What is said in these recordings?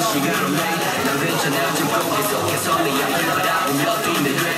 시간을 내. 난 괜찮아 좀 go 계속해서 네 앞을 바라보며 뛰는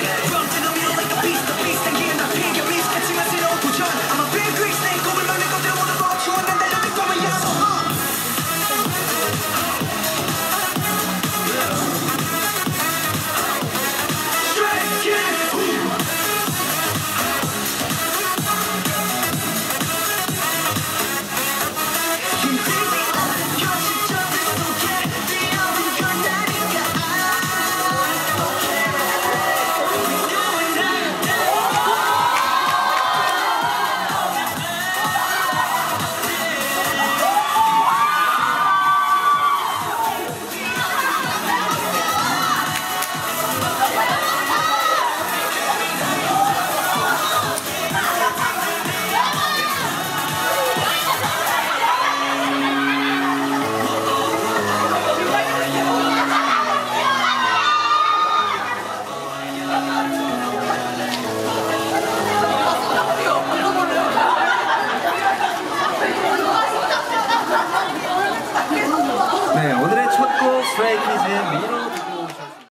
Frankie's in, you don't